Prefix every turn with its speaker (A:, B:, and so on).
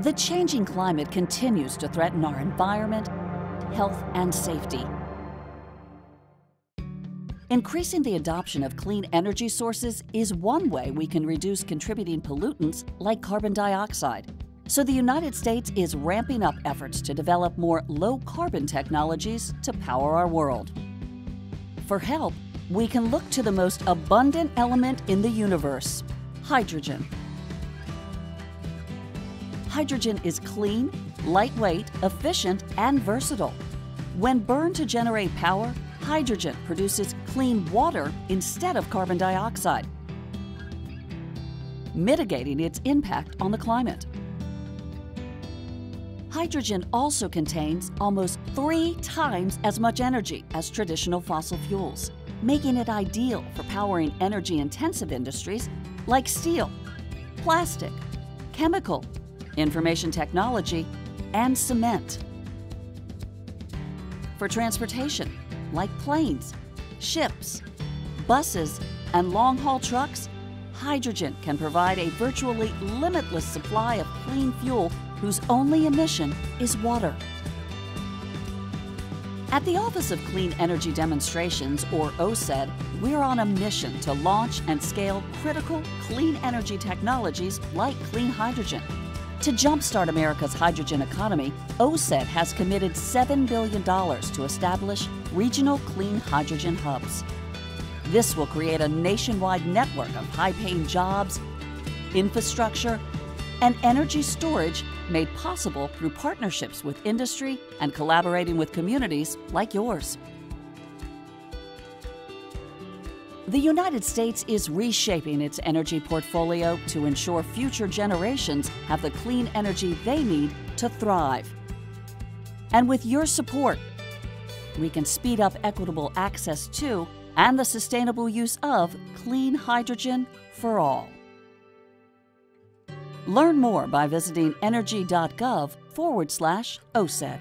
A: The changing climate continues to threaten our environment, health, and safety. Increasing the adoption of clean energy sources is one way we can reduce contributing pollutants like carbon dioxide. So the United States is ramping up efforts to develop more low carbon technologies to power our world. For help, we can look to the most abundant element in the universe hydrogen. Hydrogen is clean, lightweight, efficient, and versatile. When burned to generate power, hydrogen produces clean water instead of carbon dioxide, mitigating its impact on the climate. Hydrogen also contains almost three times as much energy as traditional fossil fuels, making it ideal for powering energy intensive industries like steel, plastic, chemical, information technology, and cement. For transportation, like planes, ships, buses, and long haul trucks, hydrogen can provide a virtually limitless supply of clean fuel whose only emission is water. At the Office of Clean Energy Demonstrations, or OCED, we're on a mission to launch and scale critical clean energy technologies like clean hydrogen. To jumpstart America's hydrogen economy, OCED has committed $7 billion to establish regional clean hydrogen hubs. This will create a nationwide network of high paying jobs, infrastructure, and energy storage made possible through partnerships with industry and collaborating with communities like yours. The United States is reshaping its energy portfolio to ensure future generations have the clean energy they need to thrive. And with your support, we can speed up equitable access to and the sustainable use of clean hydrogen for all. Learn more by visiting energy.gov forward slash OCED.